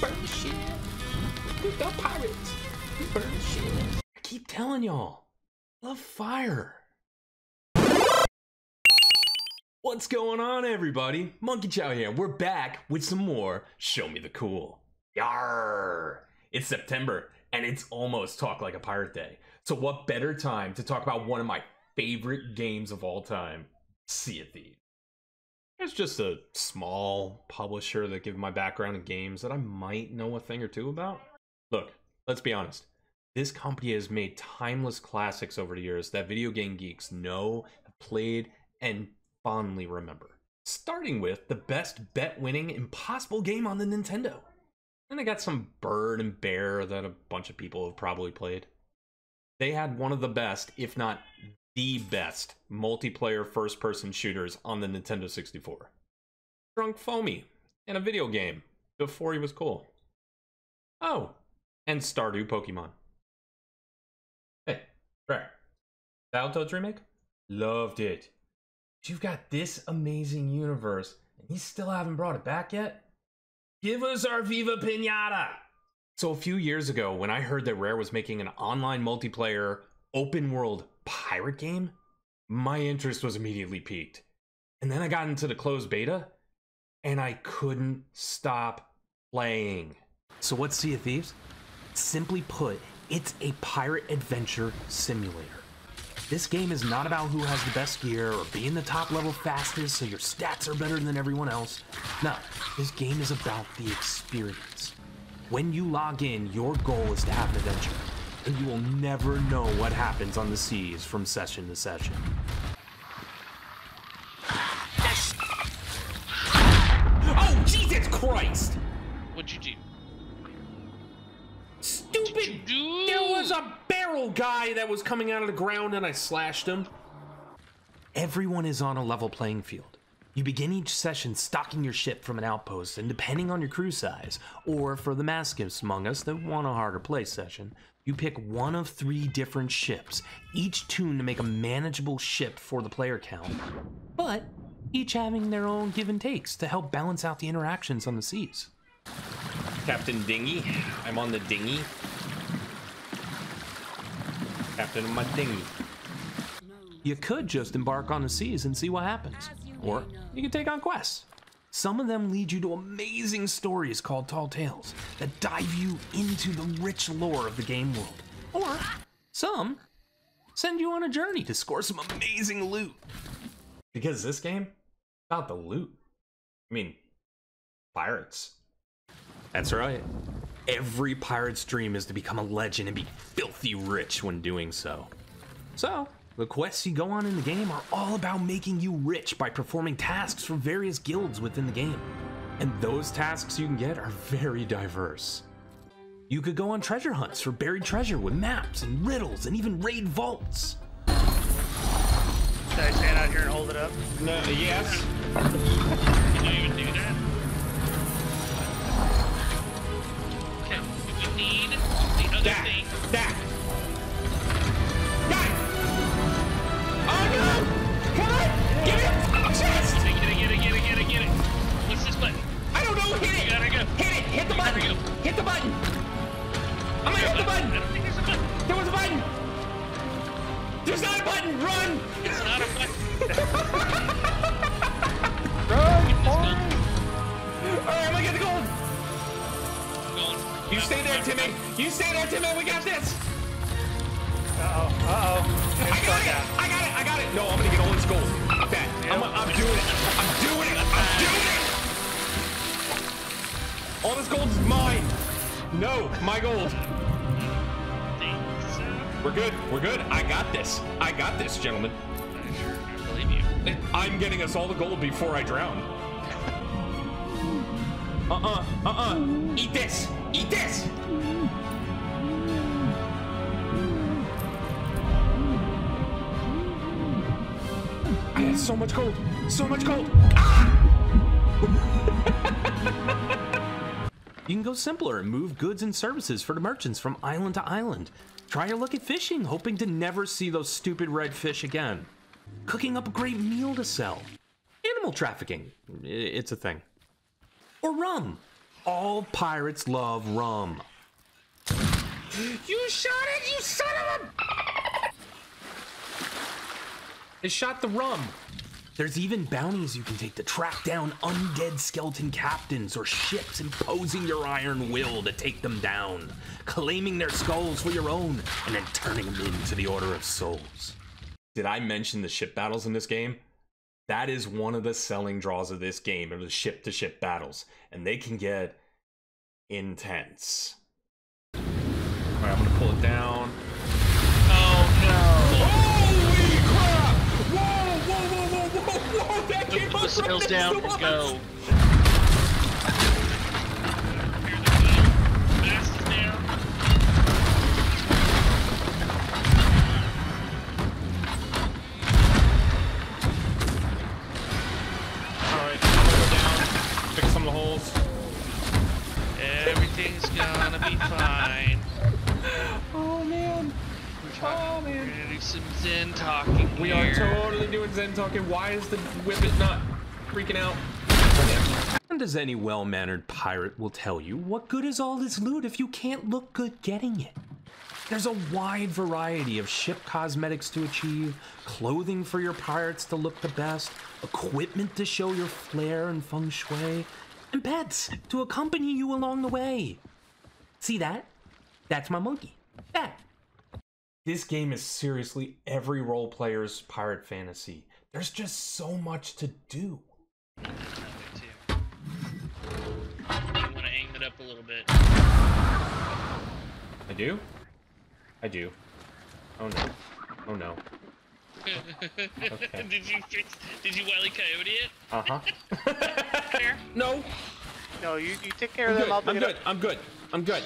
burn shit. The pirates. We burn shit. I keep telling y'all, love fire. What's going on, everybody? Monkey Chow here. We're back with some more Show Me the Cool. Yar! It's September, and it's almost Talk Like a Pirate Day. So, what better time to talk about one of my favorite games of all time, Sea of Thieves? It's just a small publisher that, given my background in games, that I might know a thing or two about. Look, let's be honest. This company has made timeless classics over the years that video game geeks know, have played, and fondly remember. Starting with the best bet winning impossible game on the Nintendo. And they got some Bird and Bear that a bunch of people have probably played. They had one of the best, if not the best, multiplayer first person shooters on the Nintendo 64. Drunk Foamy in a video game before he was cool. Oh, and Stardew Pokemon. Hey, Rare. Battletoads remake? Loved it. But you've got this amazing universe, and you still haven't brought it back yet? Give us our Viva Pinata! So, a few years ago, when I heard that Rare was making an online multiplayer, open world pirate game, my interest was immediately piqued. And then I got into the closed beta, and I couldn't stop playing. So, what's Sea of Thieves? Simply put, it's a pirate adventure simulator. This game is not about who has the best gear or being the top level fastest so your stats are better than everyone else. No, this game is about the experience. When you log in, your goal is to have an adventure, and you will never know what happens on the seas from session to session. Oh, Jesus Christ! What'd you do? Stupid! do? There was a barrel guy that was coming out of the ground and I slashed him. Everyone is on a level playing field. You begin each session stocking your ship from an outpost, and depending on your crew size, or for the masochists among us that want a harder play session, you pick one of three different ships, each tuned to make a manageable ship for the player count, but each having their own give and takes to help balance out the interactions on the seas. Captain Dinghy, I'm on the dinghy. Captain of my dinghy. You could just embark on the seas and see what happens. Or you can take on quests. Some of them lead you to amazing stories called Tall Tales that dive you into the rich lore of the game world. Or some send you on a journey to score some amazing loot. Because this game, about the loot. I mean, pirates. That's right. Every pirate's dream is to become a legend and be filthy rich when doing so. So, the quests you go on in the game are all about making you rich by performing tasks for various guilds within the game. And those tasks you can get are very diverse. You could go on treasure hunts for buried treasure with maps and riddles and even raid vaults. Should I stand out here and hold it up? No, yes. You stay there, Timmy. You stay there, Timmy. We got this. Uh-oh, uh-oh. I got it. out. I got it. I got it. No, I'm gonna get all this gold. Bet. I'm, I'm doing it. I'm doing it. I'm doing it. All this gold is mine. No, my gold. Uh, We're good. We're good. I got this. I got this, gentlemen. I sure believe you. I'm getting us all the gold before I drown. Uh-uh. Uh-uh. Eat this. Eat this. I so much gold. So much gold. Ah! You can go simpler and move goods and services for the merchants from island to island. Try your luck at fishing, hoping to never see those stupid red fish again. Cooking up a great meal to sell. Animal trafficking. It's a thing. Or rum. All pirates love rum. You shot it, you son of a! It shot the rum. There's even bounties you can take to track down undead skeleton captains or ships imposing your iron will to take them down, claiming their skulls for your own, and then turning them into the Order of Souls. Did I mention the ship battles in this game? That is one of the selling draws of this game, are the ship to ship battles, and they can get intense. All right, I'm gonna pull it down. Oh no! Holy crap! Whoa, whoa, whoa, whoa, whoa, whoa! That no! came up the sails down. go. Talking. Why is the whippet not freaking out? And as any well mannered pirate will tell you, what good is all this loot if you can't look good getting it? There's a wide variety of ship cosmetics to achieve, clothing for your pirates to look the best, equipment to show your flair and feng shui, and pets to accompany you along the way. See that? That's my monkey. That. This game is seriously every role player's pirate fantasy. There's just so much to do. That way too. You want to aim it up a little bit. I do? I do. Oh no. Oh no. Okay. did you fix? Did you wily coyote it? Uh huh. No. No, you, you take care I'm of them. good. I'll I'm good. I'm good. I'm good.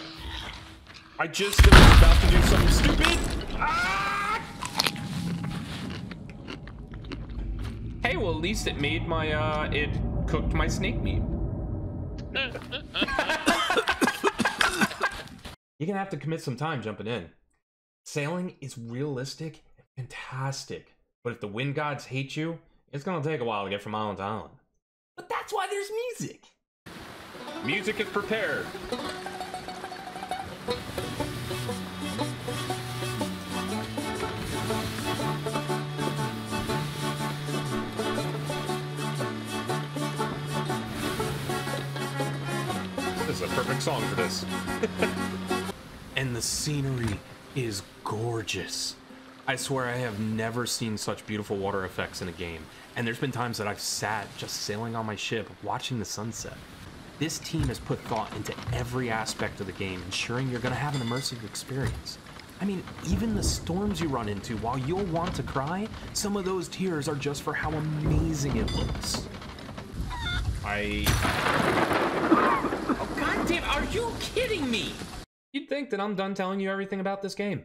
I just was about to do something stupid. Ah! Hey, well, at least it made my, uh, it cooked my snake meat. You're gonna have to commit some time jumping in. Sailing is realistic and fantastic, but if the wind gods hate you, it's gonna take a while to get from island to island. But that's why there's music. Music is prepared. Is a perfect song for this. and the scenery is gorgeous. I swear I have never seen such beautiful water effects in a game, and there's been times that I've sat just sailing on my ship watching the sunset. This team has put thought into every aspect of the game, ensuring you're going to have an immersive experience. I mean, even the storms you run into, while you'll want to cry, some of those tears are just for how amazing it looks. I. You kidding me? You'd think that I'm done telling you everything about this game,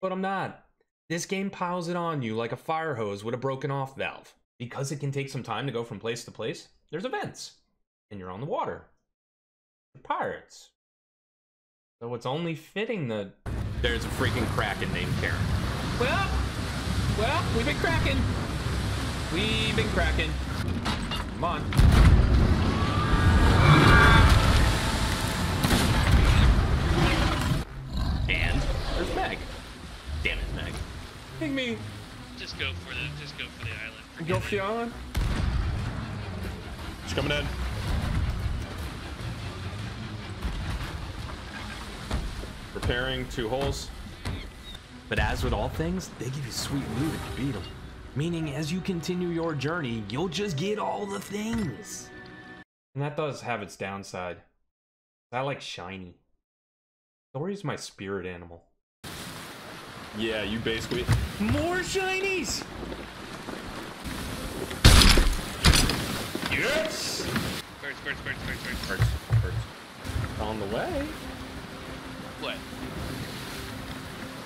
but I'm not. This game piles it on you like a fire hose with a broken off valve. Because it can take some time to go from place to place, there's events, and you're on the water. You're pirates. So it's only fitting that there's a freaking kraken named Karen. Well, well, we've been cracking. We've been cracking. Come on. And there's Meg. Damn it, Meg. Ping me. Just go for the. Just go for the island. Go for the island. She's coming in. Repairing two holes. But as with all things, they give you sweet loot if you beat them. Meaning, as you continue your journey, you'll just get all the things. And that does have its downside. I like shiny. Story's my spirit animal. Yeah, you basically. More shinies! Yes! Birds, birds, birds, birds, birds. Birds, birds. On the way. What?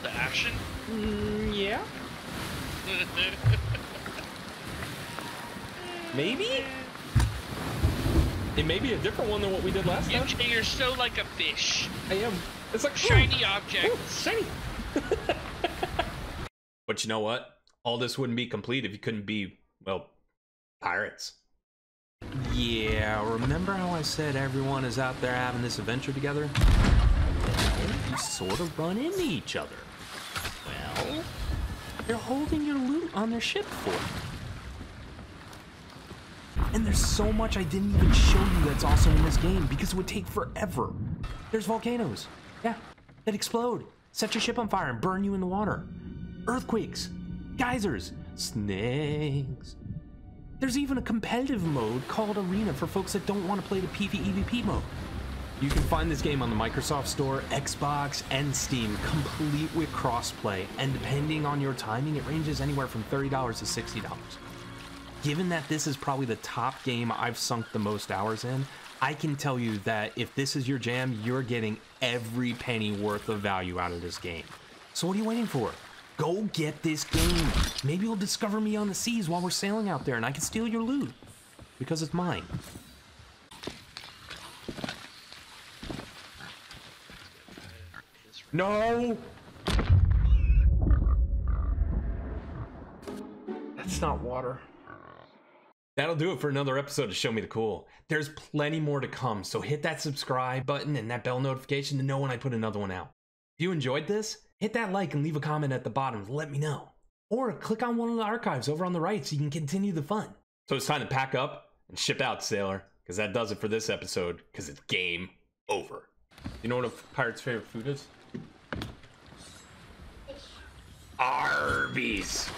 The action? Mm, yeah. Maybe? It may be a different one than what we did last time. You're so like a fish. I am. It's like Shiny Ooh, objects. shiny. but you know what? All this wouldn't be complete if you couldn't be, well, pirates. Yeah, remember how I said everyone is out there having this adventure together? you sort of run into each other. Well, they're holding your loot on their ship for you. And there's so much I didn't even show you that's also in this game because it would take forever. There's volcanoes. Yeah, that explode, set your ship on fire, and burn you in the water. Earthquakes, geysers, snakes. There's even a competitive mode called Arena for folks that don't want to play the PvEVP mode. You can find this game on the Microsoft Store, Xbox, and Steam, complete with crossplay, and depending on your timing, it ranges anywhere from $30 to $60. Given that this is probably the top game I've sunk the most hours in, I can tell you that if this is your jam, you're getting every penny worth of value out of this game. So what are you waiting for? Go get this game. Maybe you'll discover me on the seas while we're sailing out there and I can steal your loot. Because it's mine. No! That's not water. That'll do it for another episode of Show Me the Cool. There's plenty more to come, so hit that subscribe button and that bell notification to know when I put another one out. If you enjoyed this, hit that like and leave a comment at the bottom to let me know. Or click on one of the archives over on the right so you can continue the fun. So it's time to pack up and ship out, sailor, because that does it for this episode, because it's game over. You know what a pirate's favorite food is? Arby's.